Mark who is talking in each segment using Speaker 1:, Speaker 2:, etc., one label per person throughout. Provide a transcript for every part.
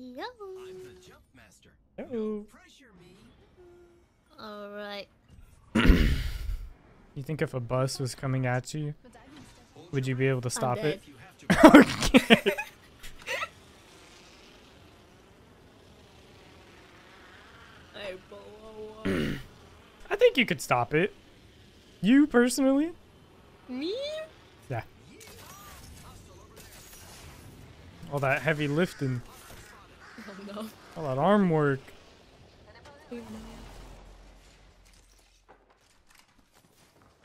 Speaker 1: Yo.
Speaker 2: I'm the jump master.
Speaker 3: Uh-oh.
Speaker 2: Pressure me.
Speaker 1: All right.
Speaker 3: You think if a bus was coming at you, would you be able to stop it?
Speaker 2: If you have to
Speaker 3: okay. I think you could stop it. You personally?
Speaker 1: Me?
Speaker 3: Yeah. All that heavy lifting,
Speaker 1: Oh no.
Speaker 3: all that arm work.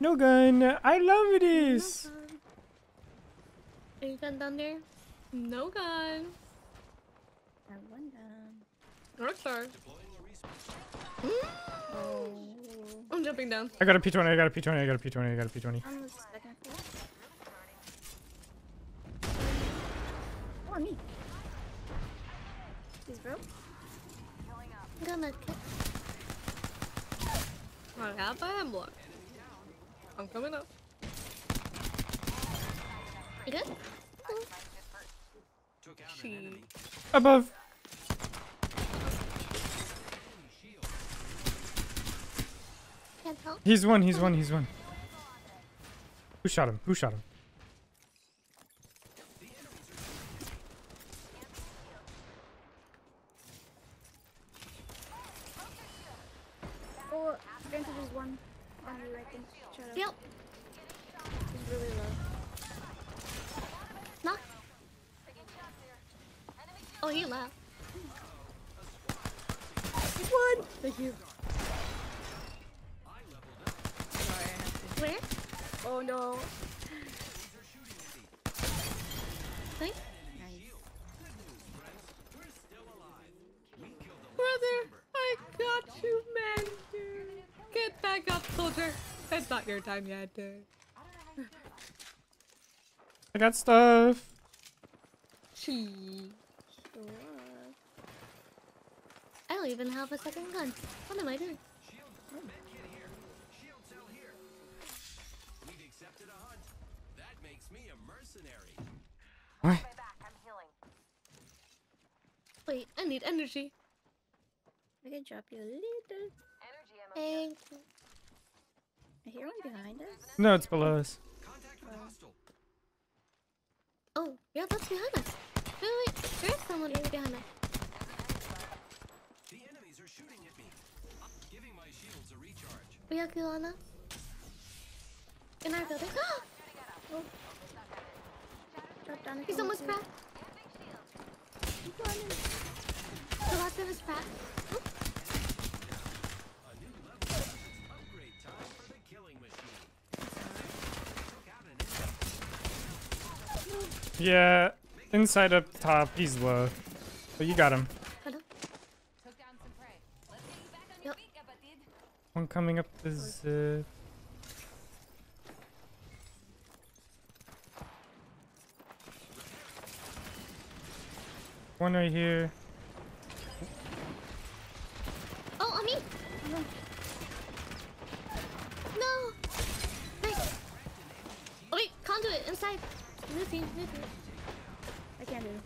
Speaker 3: No gun. I love this.
Speaker 1: Are you gun down there? No gun.
Speaker 4: I one gun.
Speaker 1: North Star.
Speaker 2: deploying a respawn.
Speaker 4: Oh.
Speaker 1: I'm jumping down.
Speaker 3: I got a P20. I got a P20. I got a P20. I got a P20.
Speaker 4: On the second floor. Oh, me. He's broke.
Speaker 1: I'm gonna kick. I got by him block. I'm coming up. You good?
Speaker 2: Mm. Took
Speaker 1: She-
Speaker 3: Above.
Speaker 1: Can't help.
Speaker 3: He's one. He's one. He's one. Who shot him? Who shot him?
Speaker 4: Oh, granted there's one on you, I think. Shut up.
Speaker 1: Yep.
Speaker 4: He's really low.
Speaker 1: Knock. Oh, he left.
Speaker 4: One! Thank you. Sorry,
Speaker 1: Where?
Speaker 4: Oh no.
Speaker 1: Thanks. Brother, I got you, man. Get back up, soldier. It's not your time yet.
Speaker 3: I got stuff.
Speaker 1: She.
Speaker 4: Sure.
Speaker 1: I don't even have a second gun. What am I doing?
Speaker 2: Medkit here. Shield cell here. We've accepted a hunt. That makes me a mercenary.
Speaker 3: What?
Speaker 1: Wait, I need energy.
Speaker 4: I can drop you a little.
Speaker 1: Thank you.
Speaker 4: I hear one behind us.
Speaker 3: No, it's below us.
Speaker 2: Contact with hostile.
Speaker 1: Oh, yeah, that's behind us. Wait, wait. There's someone behind us.
Speaker 2: The enemies are shooting at me. I'm giving my shields a recharge.
Speaker 1: We have Kulana. In our building.
Speaker 4: Oh. Drop down.
Speaker 1: He's almost cracked. The last of his cracked. Oh.
Speaker 3: Yeah, inside up top, he's low. But you got him.
Speaker 1: hello.
Speaker 5: Took down some prey. Let's get you back on
Speaker 1: Yep.
Speaker 5: your feet, kapatid.
Speaker 3: One coming up is uh, one right here.
Speaker 1: Oh, on me. No. Nice. Oh, wait, conduit inside. New team, new team.
Speaker 4: I can't do it.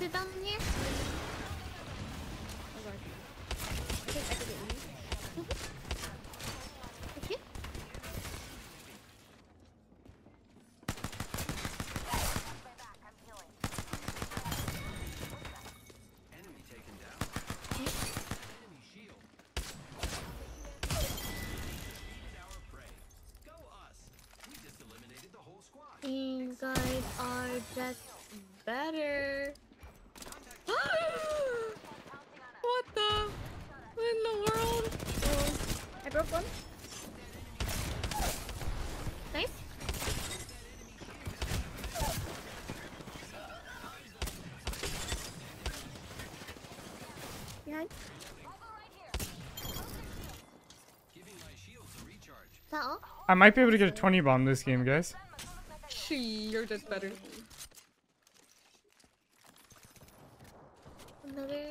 Speaker 1: She ulted down here.
Speaker 4: Oh god. I think I could get you.
Speaker 1: Thank you.
Speaker 2: Enemy taken down. Enemy shield. Defeated our prey. Go us. We just eliminated the whole squad.
Speaker 1: You guys are just better. what the? In the world?
Speaker 4: Oh, I broke one.
Speaker 1: Nice.
Speaker 4: Behind.
Speaker 2: Giving my shields a recharge.
Speaker 1: Is that all?
Speaker 3: I might be able to get a 20 bomb this game, guys.
Speaker 1: You're just better. Another.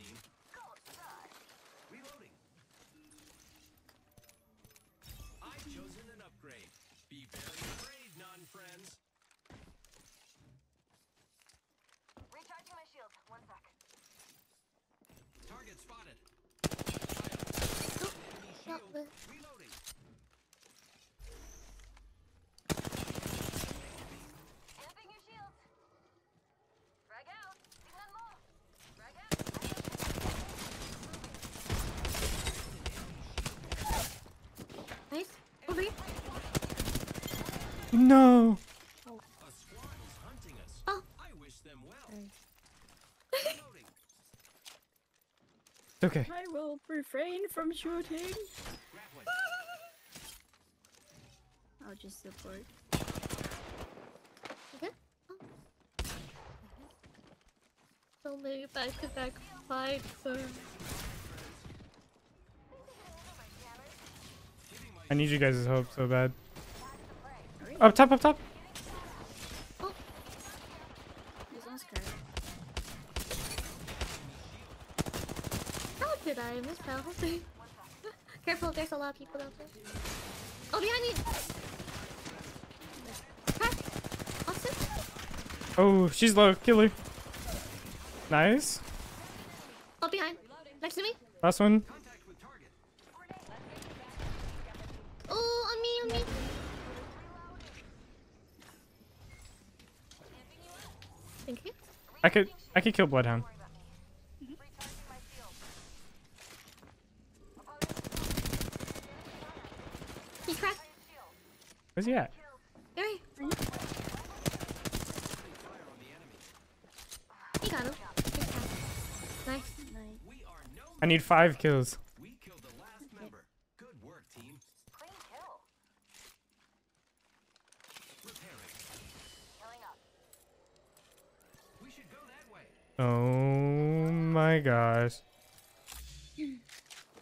Speaker 2: team. Reloading. I've chosen an upgrade. Be very afraid, non-friends.
Speaker 5: Recharging my shield. One sec.
Speaker 2: Target spotted.
Speaker 1: Oh,
Speaker 2: Enemy shield. Reloading.
Speaker 5: Amping your shields. Frag out. Signal more. Frag out.
Speaker 1: Nice. Over here.
Speaker 3: No.
Speaker 2: A squad is hunting us.
Speaker 1: Oh.
Speaker 2: I wish them well.
Speaker 4: Nice.
Speaker 2: Reloading.
Speaker 3: It's okay.
Speaker 4: I will refrain from shooting. I'll just support.
Speaker 1: Okay. Oh. So many back-to-back fights. Uh,
Speaker 3: I need you guys' help so bad. Up top, up top.
Speaker 4: He's on
Speaker 1: how did I miss that? Careful, there's a lot of people out there. Oh, behind you!
Speaker 3: Oh, she's low. Kill her. Nice.
Speaker 1: Oh, behind. Next to me.
Speaker 3: Last one.
Speaker 2: Contact with target.
Speaker 1: Oh, on me, on me. Thank you.
Speaker 3: I could, I could kill Bloodhound.
Speaker 5: Recharging my shield.
Speaker 1: He cracked.
Speaker 3: Where's he at?
Speaker 1: There he
Speaker 2: Fire on the enemy.
Speaker 1: He got him. Nice.
Speaker 4: Nice.
Speaker 2: We are no.
Speaker 3: I need five kills.
Speaker 2: We killed the last member. Good work, team.
Speaker 5: Clean kill.
Speaker 2: Repairing.
Speaker 5: Killing up.
Speaker 2: We should go that way.
Speaker 3: Oh my gosh.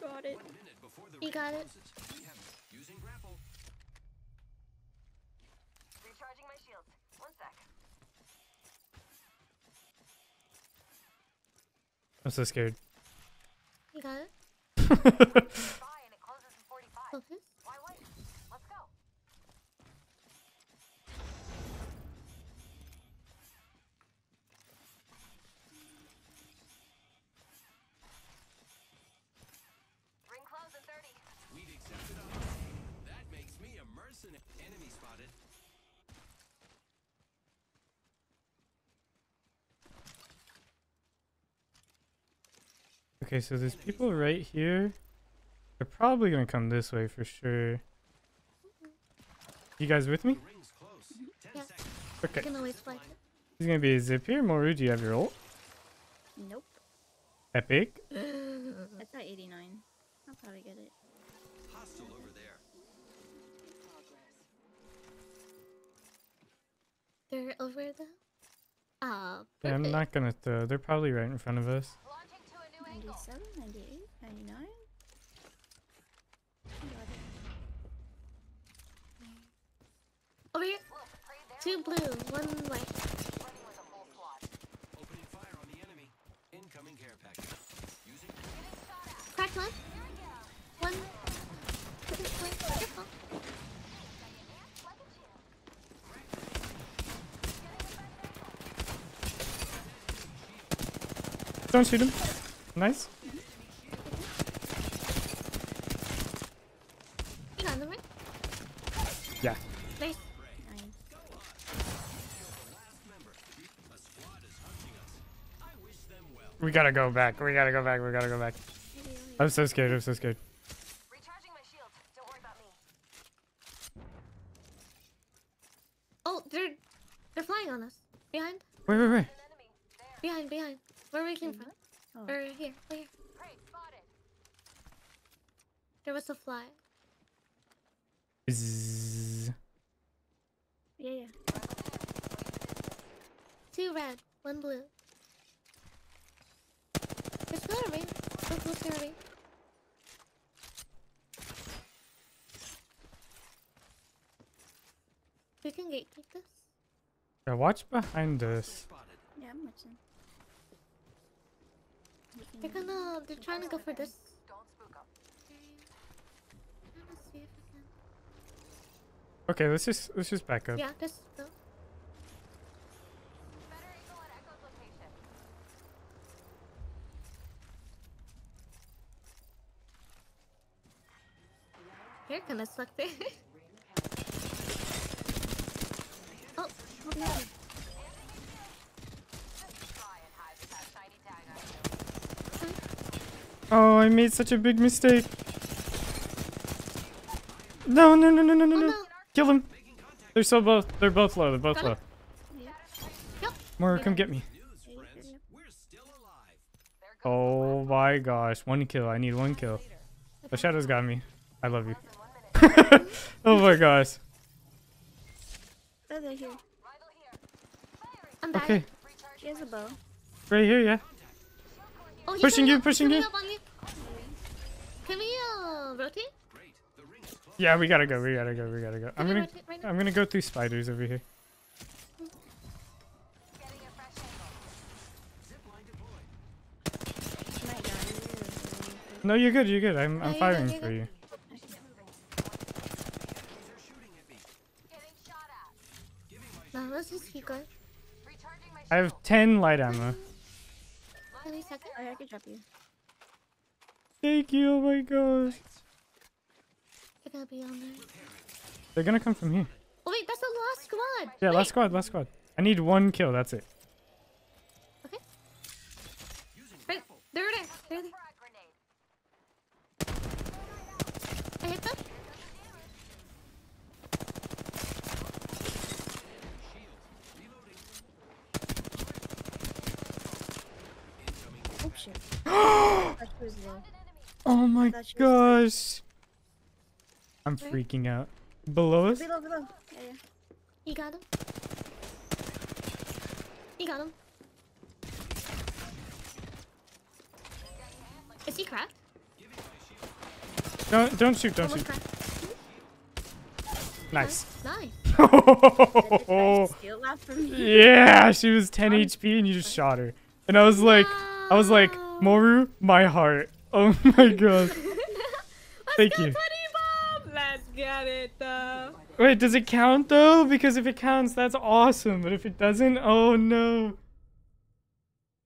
Speaker 4: Got it.
Speaker 2: One minute before the
Speaker 1: He got it.
Speaker 2: closes. We have using grapple.
Speaker 5: Recharging my shields. One sec.
Speaker 3: I'm so scared.
Speaker 1: He got it.
Speaker 3: Okay, so there's people right here. They're probably gonna come this way for sure. You guys with me?
Speaker 2: The ring's close. Ten
Speaker 1: Yeah.
Speaker 3: Okay.
Speaker 1: You can always fly.
Speaker 3: He's gonna be a zip here. Moru, do you have your ult?
Speaker 4: Nope.
Speaker 3: Epic.
Speaker 4: That's at 89. I'll probably get it.
Speaker 2: Hostile over there.
Speaker 1: They're over the. Ah,
Speaker 3: Yeah, I'm not gonna throw. They're probably right in front of us.
Speaker 5: Launching to a new angle.
Speaker 4: 97, 98, 99.
Speaker 1: Over here.
Speaker 5: Look, prey there.
Speaker 1: Two blue, one white.
Speaker 5: Running with a full squad.
Speaker 2: Opening fire on the enemy. Incoming care package. Using.
Speaker 5: Getting shot at.
Speaker 1: Cracked one.
Speaker 5: Here I go.
Speaker 1: One. One. Careful.
Speaker 5: Like a shield.
Speaker 3: Don't shoot him. Nice.
Speaker 1: You got.
Speaker 3: Yeah.
Speaker 1: Nice.
Speaker 4: Nice.
Speaker 2: Last member. A squad is hunting us. I wish them well.
Speaker 3: We gotta go back. We gotta go back. We gotta go back. I'm so scared. I'm so scared.
Speaker 5: Recharging my shield. Don't worry about me.
Speaker 1: Oh, they're they're flying on us. Behind.
Speaker 3: Wait, wait, wait.
Speaker 5: An enemy. There.
Speaker 1: Behind. Behind. Where are we came from?
Speaker 4: Oh.
Speaker 1: Or here. Right here.
Speaker 5: Prey spotted.
Speaker 1: There was a fly.
Speaker 3: Bzzz.
Speaker 4: Yeah, yeah.
Speaker 1: Two red, one blue. It's gonna rain. It's it's gonna rain. We can gate take this.
Speaker 3: Yeah, watch behind us.
Speaker 4: Yeah, I'm watching.
Speaker 1: They're gonna. They're trying to go for this.
Speaker 5: Don't spook them.
Speaker 1: Trying to see if we can.
Speaker 3: Okay, let's just let's just back up.
Speaker 1: Yeah, just go.
Speaker 5: Better eagle at Echo's location.
Speaker 1: You're gonna suck there. oh, oh
Speaker 5: Just try and hide with that shiny tag on you.
Speaker 3: Oh, I made such a big mistake. No, no, no, no, no, no,
Speaker 1: oh
Speaker 3: no.
Speaker 1: no.
Speaker 3: Kill them. They're so both. They're both low. They're both low. More, come get me.
Speaker 2: News, friends. We're still alive.
Speaker 5: There goes
Speaker 3: Oh my gosh, one kill. I need one kill. The shadows got me. I love you.
Speaker 5: in one minute.
Speaker 3: oh my gosh.
Speaker 4: Oh, they're here.
Speaker 5: Rival here. Firing.
Speaker 1: I'm dying.
Speaker 3: Okay,
Speaker 4: She has a bow.
Speaker 3: right here, yeah.
Speaker 1: Oh,
Speaker 3: Pushing you, pushing you.
Speaker 1: Up on you. Can we uh rotate?
Speaker 2: Great. The ring is close.
Speaker 3: Yeah, we gotta go. We gotta go. We gotta go. I'm gonna.
Speaker 1: right?
Speaker 3: I'm gonna go through spiders over here.
Speaker 5: Getting a fresh angle.
Speaker 2: Zipline deployed.
Speaker 4: She might die.
Speaker 3: No, you're good. You're good. I'm. I'm
Speaker 1: you're
Speaker 3: firing
Speaker 1: good, you're
Speaker 3: for
Speaker 1: good.
Speaker 3: you.
Speaker 2: They're shooting at me.
Speaker 5: Getting shot at.
Speaker 2: Giving my
Speaker 1: No, let's just keep going.
Speaker 3: I have 10 light ammo.
Speaker 4: Oh, I can drop you.
Speaker 3: Thank you. Oh my gosh.
Speaker 1: They're gonna be on there.
Speaker 3: They're gonna come from here.
Speaker 1: Oh wait, that's the last squad.
Speaker 3: Yeah,
Speaker 1: Wait,
Speaker 3: last squad. Last squad. I need one kill. That's it.
Speaker 1: Okay.
Speaker 2: using
Speaker 1: Right, they're there. They're there.
Speaker 5: frag grenade.
Speaker 1: I hit them.
Speaker 2: shield. Reloading.
Speaker 4: Oh, shit. I Oh thought she was low.
Speaker 3: Oh my
Speaker 4: thought she was
Speaker 3: gosh. I'm
Speaker 1: Where?
Speaker 3: freaking out. Below us?
Speaker 4: Below, below. Yeah, yeah.
Speaker 1: You got him. You got him. Is he cracked?
Speaker 3: Don't don't shoot. Don't
Speaker 1: Almost
Speaker 3: shoot.
Speaker 1: cracked.
Speaker 3: Nice.
Speaker 1: Nice.
Speaker 3: Oh,
Speaker 4: Steal that from me.
Speaker 3: yeah, she was 10 HP and you just shot her. And I was like, I was like, Moru, my heart. Oh my god. Thank you.
Speaker 6: Let's get it though.
Speaker 3: Wait, does it count though? Because if it counts, that's awesome. But if it doesn't, oh no.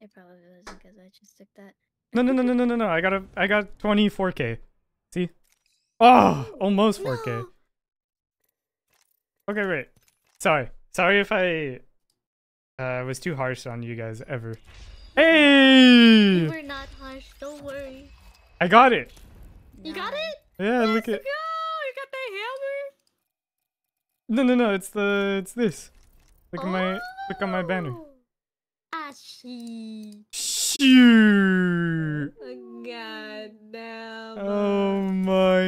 Speaker 4: It probably doesn't because I just took that.
Speaker 3: No, no, no, no, no, no, no. I got a, I got 24k. See? Oh, almost 4k.
Speaker 1: No.
Speaker 3: Okay, wait. Sorry. Sorry if I uh, was too harsh on you guys ever.
Speaker 1: You
Speaker 3: Hey!
Speaker 1: were not harsh. Don't worry.
Speaker 3: I got it.
Speaker 1: You got it?
Speaker 3: Yeah, look at.
Speaker 6: Go! You got the hammer.
Speaker 3: No, no, no. It's the, it's this. Look at my, look at my banner.
Speaker 1: Oh. Ah, Ashy.
Speaker 3: Shoot!
Speaker 6: Oh, God damn.
Speaker 3: Oh my